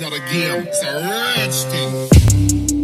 not a game, it's a ratchet. thing.